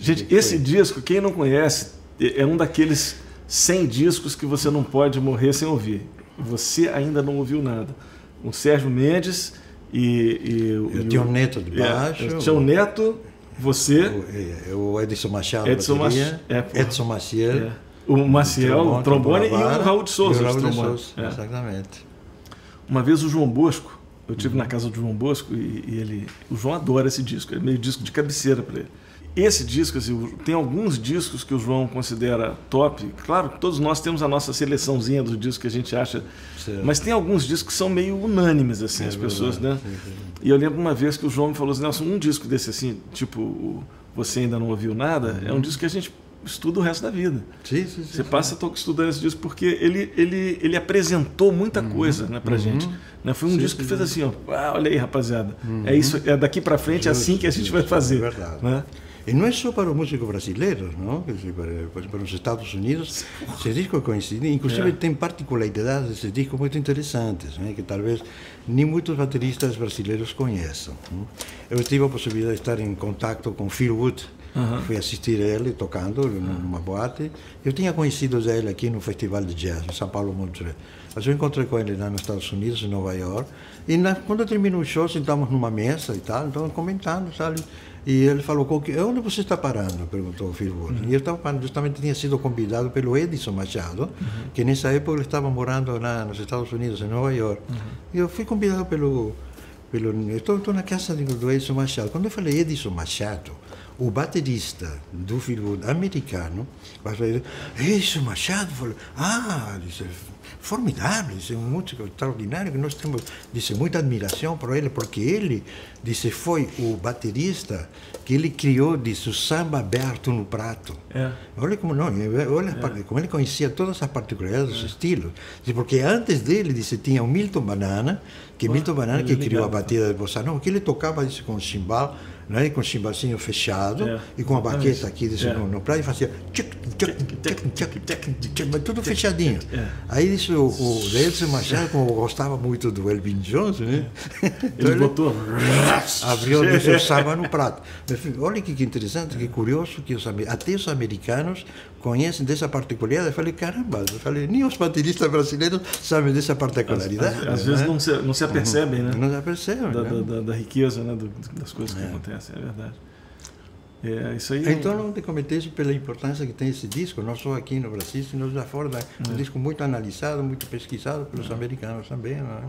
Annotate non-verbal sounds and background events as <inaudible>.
Gente, esse disco, quem não conhece, é um daqueles 100 discos que você não pode morrer sem ouvir. Você ainda não ouviu nada. O Sérgio Mendes e. e eu tinha um neto de baixo. É, tinha um neto, você. O, é, o Edson Machado. Edson, bateria, é, Edson Maciel. É. O Maciel, o trombone, trombone e o Raul de Souza. E o Raul de Souza, é. exatamente. Uma vez o João Bosco, eu tive uhum. na casa do João Bosco e, e, ele, o João adora esse disco, é meio disco de cabeceira para ele. Esse disco, assim, tem alguns discos que o João considera top. Claro que todos nós temos a nossa seleçãozinha dos discos que a gente acha. Certo. Mas tem alguns discos que são meio unânimes, assim, é as pessoas, verdade. né? Sim, sim. E eu lembro uma vez que o João me falou assim, Nelson, um disco desse assim, tipo, você ainda não ouviu nada, uhum. é um disco que a gente estuda o resto da vida. Sim, sim, sim, você passa a estudando esse disco porque ele, ele, ele apresentou muita uhum. coisa né, pra uhum. gente. Né? Foi um disco que fez assim, ó, ah, olha aí, rapaziada. É isso, é daqui para frente, é assim que a gente vai fazer. É verdade. Né? E não é só para os músicos brasileiros, não? Dizer, para, para, os Estados Unidos, esse disco coincide. Inclusive, é. tem particularidades desse disco muito interessantes, né? que talvez nem muitos bateristas brasileiros conheçam. Não? Eu tive a possibilidade de estar em contato com Phil Wood, Uhum. Fui assistir ele tocando numa boate. Eu tinha conhecido ele aqui no Festival de Jazz, em São Paulo, Montreal. Mas eu encontrei com ele lá nos Estados Unidos, em Nova York. E na, quando terminou o show, sentamos numa mesa e tal, então comentando, sabe? E ele falou, onde você está parando? Perguntou o filho. Uhum. E eu estava parando, justamente tinha sido convidado pelo Edison Machado, uhum. que nessa época ele estava morando lá nos Estados Unidos, em Nova York. Uhum. E eu fui convidado pelo... pelo estou, estou na casa do Edison Machado. Quando eu falei Edison Machado, o baterista do filho americano, Edison Machado, falou, ah, disse, formidável, é um músico extraordinário que nós temos, disse, muita admiração por ele, porque ele, disse, foi o baterista que ele criou, disse, o samba aberto no prato. É. Olha como não, olha é. como ele conhecia todas as particularidades dos é. estilos. Disse, porque antes dele, disse, tinha o Milton Banana, que Milton Banana que criou a batida de bossa nova, que ele tocava, disse, com o chimbal, né, com o chimbalzinho fechado é. e com a baqueta aqui desse, é. no, no prato e fazia mas tudo fechadinho. É. Aí disse o, o Edson Machado, como gostava muito do Elvin Jones, né? <laughs> Então ele botou. Abriu <laughs> o samba no prato. Olha que, que interessante, que curioso que os, até os americanos conhecem dessa particularidade. Eu falei, caramba, eu falei, nem os bateristas brasileiros sabem dessa particularidade. Às, às, às vezes não se, não se apercebem, né? Não se apercebem. Da, né? da, da, riqueza né? das coisas que acontecem, é verdade. É, isso aí então não te cometes pela importância que tem esse disco, não só aqui no Brasil, sino já fora. Né? Um disco muito analisado, muito pesquisado pelos é. americanos também. Não é?